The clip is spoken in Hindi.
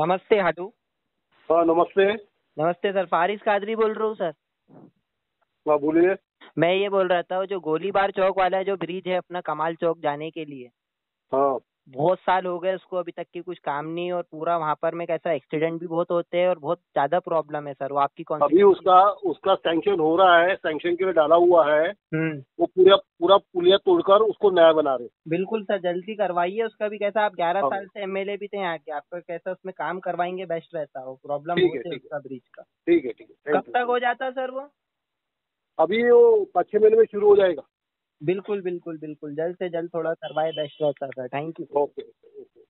नमस्ते हाटू। हाँ नमस्ते। नमस्ते सर। फारिस कादरी बोल रहा हूँ सर। हाँ बोलिए। मैं ये बोल रहा था जो गोलीबार चौक वाला जो ब्रिज है अपना कमाल चौक जाने के लिए। हाँ। बहुत साल हो गए उसको अभी तक की कुछ काम नहीं और पूरा वहाँ पर में कैसा एक्सीडेंट भी बहुत होते हैं और बहुत ज़्यादा प्रॉब्लम है सर वो आपकी कौन अभी उसका उसका सैंक्शन हो रहा है सैंक्शन के लिए डाला हुआ है। हम्म। वो पूरा पूरा पुलिया तोड़कर उसको नया बना रहे बिल्कुल सर जल्दी करवाइए उसका भी। कैसा आप ग्यारह। साल से एमएलए भी थे यहाँ के आपका कैसा उसमें काम करवाएँगे बेस्ट रहता हो। प्रॉब्लम है, होते उसका ब्रिज का। ठीक है ठीक है। कब तक हो जाता है सर वो? अभी वो पाँच छः महीने में शुरू हो जाएगा। बिल्कुल बिल्कुल बिल्कुल। जल्द से जल्द थोड़ा करवाए बेस्ट रहता sir thank you okay okay